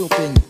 estou penhado.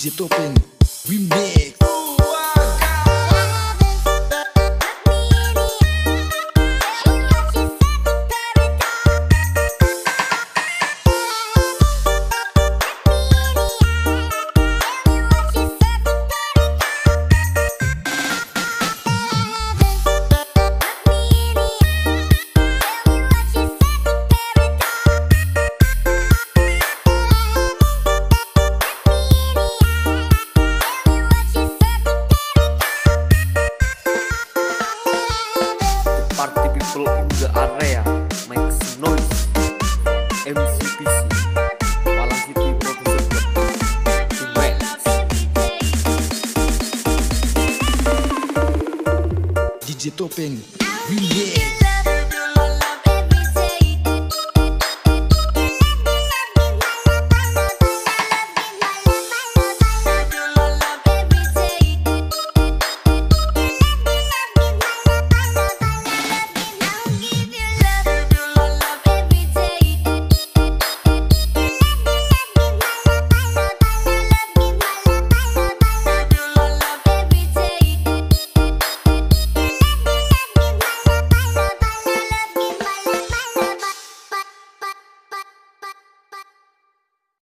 DJ Topeng Remix people in the area make some noise. MCPC, Malang City Producer Club, The DJ Topeng. Remix